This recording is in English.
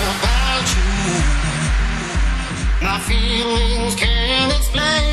about you. My feelings can't explain.